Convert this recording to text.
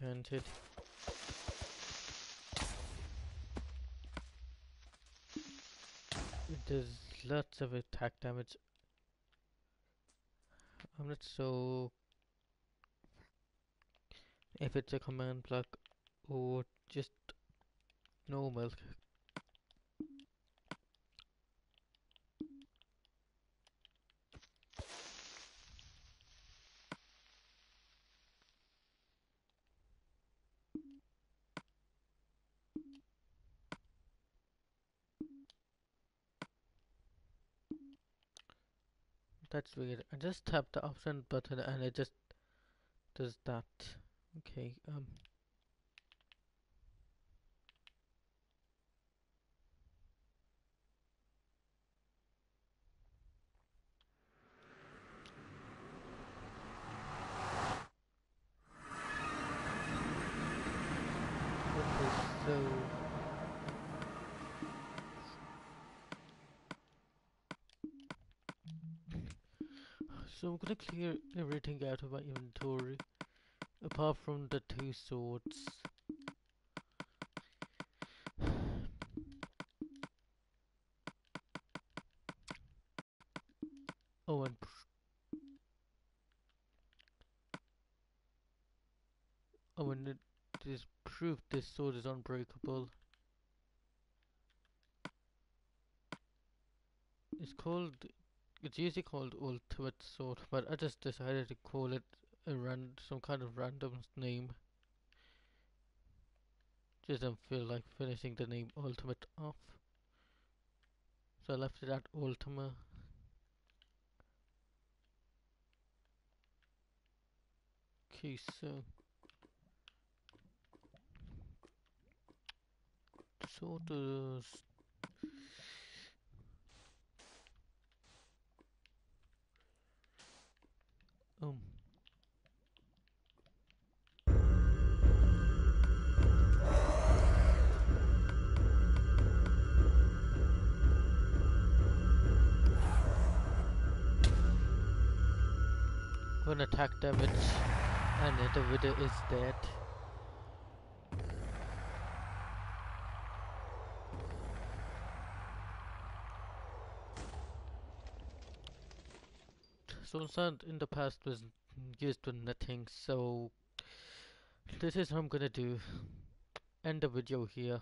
enchanted. It does lots of attack damage. I'm not so if it's a command block or just normal. That's weird. I just tap the option button and it just does that. Okay, um. Okay, so. So I'm gonna clear everything out of my inventory apart from the two swords. Oh, and oh, and it is proof this sword is unbreakable. It's called. It's usually called Ultimate Sword, but I just decided to call it a ran some kind of random name. Just don't feel like finishing the name Ultimate off. So I left it at Ultima. Okay, so sort of One attack damage and the video is dead. So sand in the past was used for nothing, so this is what I'm gonna do. End the video here.